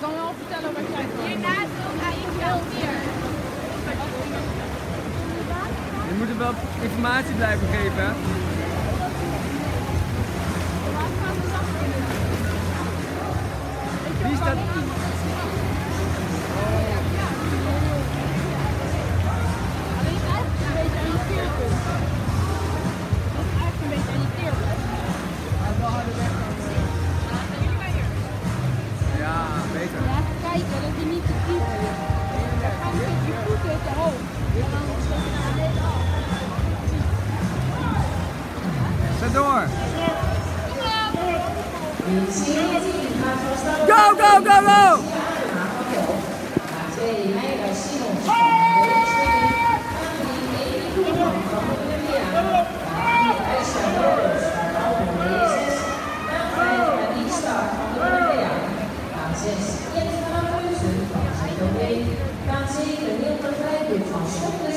kan wel vertellen wat jij kan. Hierna ga je veel meer. Je moet er wel informatie blijven geven. Zet door. Go, Go, go, go, go! Twee Meijers Simon. Baan 6, Jens van Huizen van ZOB. Baan 7, Hilde Vrijburg van Schot.